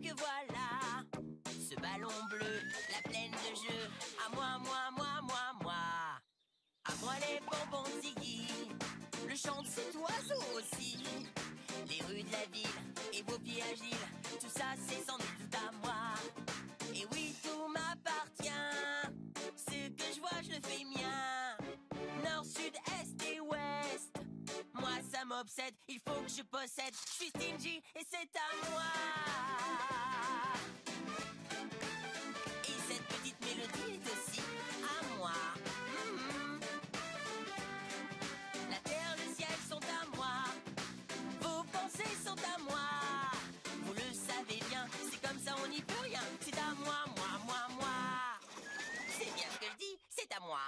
que voilà. Ce ballon bleu, la plaine de jeu. À moi, moi, moi, moi, moi. À moi les bonbons Ziggy. Le chant de cet oiseau aussi. Les rues de la ville et vos pieds agiles. Tout ça, c'est sans doute à moi. Et oui, tout m'appartient. Ce que je vois, je le fais mien. Nord, sud, est et ouest. Moi, ça m'obsède. Il faut que je possède. Je suis stingy et c'est à moi. 我